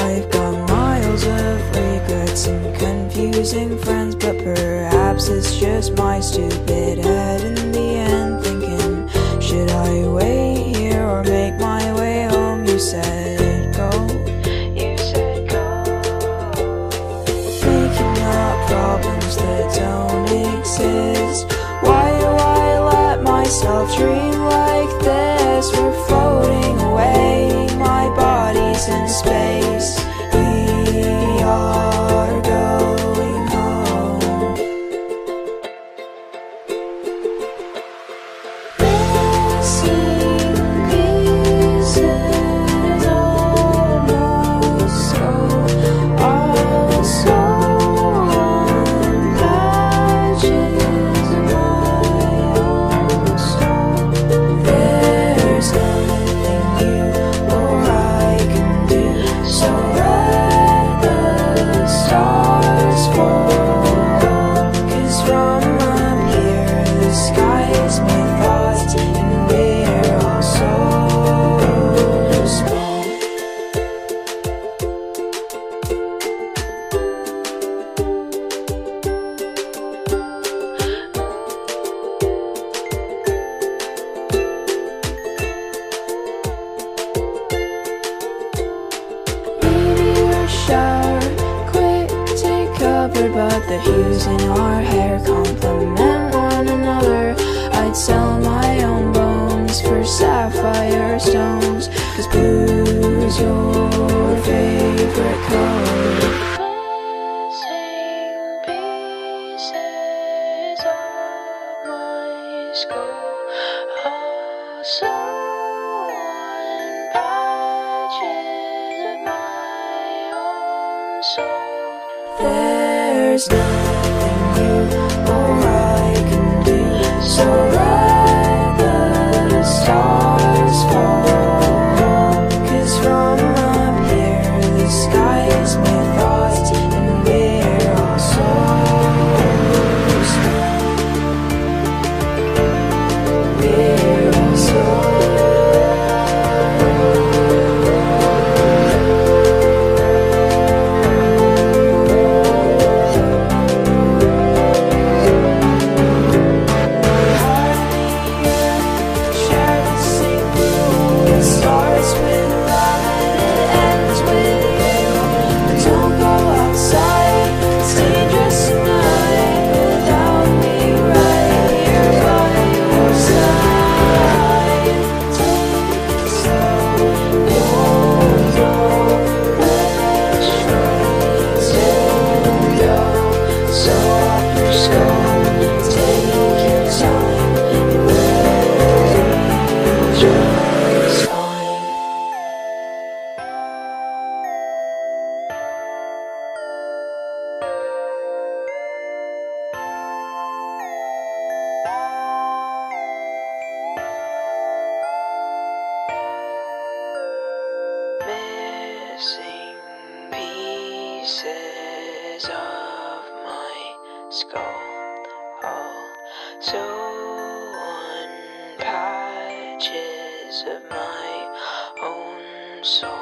I've got miles of regrets and confusing friends, but perhaps it's just my stupid head in the end thinking, should I wait here or make my way home? You said go. You said go. Making up problems that don't exist. Why do I let myself dream take cover, but the hues in our hair complement one another. I'd sell my own bones for sapphire stones, cause blue's your favorite color. Missing pieces pieces of my skull, also on patches of my own soul.